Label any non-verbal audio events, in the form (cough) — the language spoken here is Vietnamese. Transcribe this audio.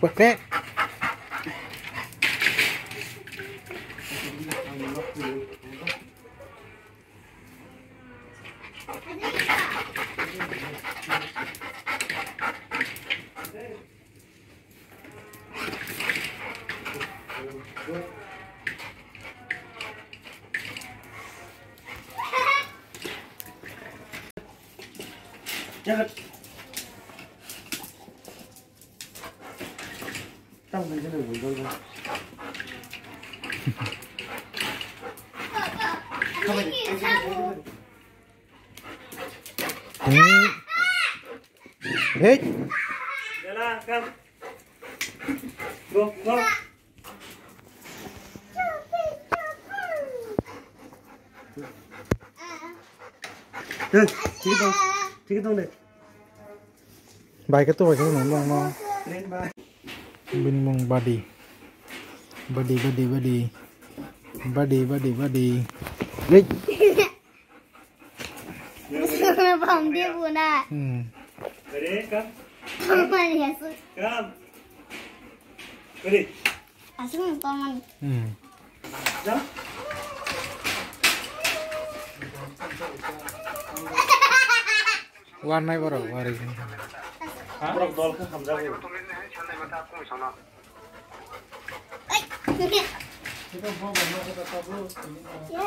quật nè Thank you. Jangan. Tao mình cái này mình coi coi. Không phải. Hết Đây là cam. Go, go. Đây, chỉ cái cái tông này. bài cái tôi cái nó mong mong bên mong body body body body body body body Lịch. (laughs) phòng đi buồn à ừ. Ready, cam. không phải là sự Cam. Ready. à sự con mình ừ. वार नाही बरो वार आहे बरो दल को समझा दो तुमने है छने बता आपको सुना ए ये तो बहुत बढ़िया से बता दो ये